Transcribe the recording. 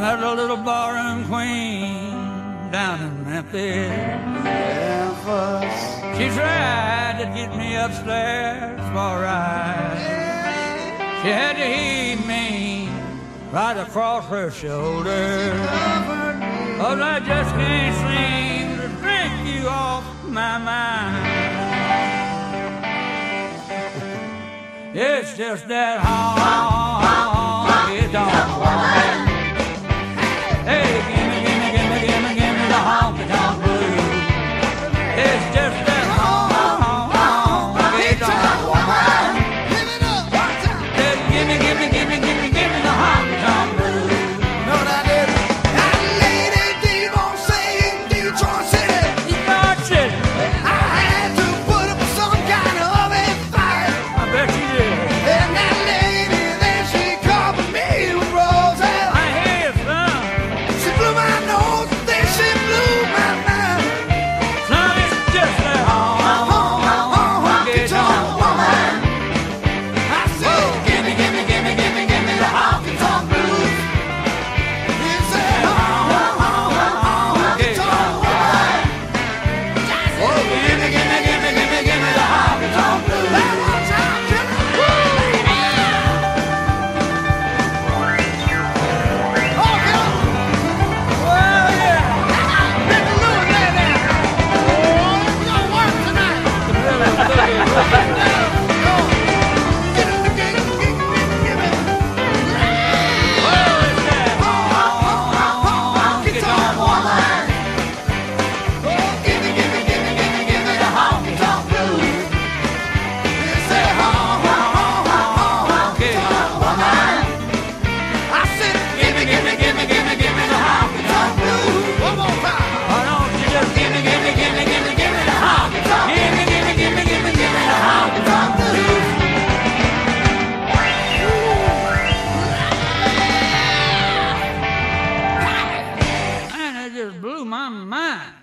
met a little barroom queen down in Memphis. She tried to get me upstairs for a ride. She had to heave me right across her shoulder. Cause I just can't seem to drink you off my mind. It's just that honky tonk. just blew my mind.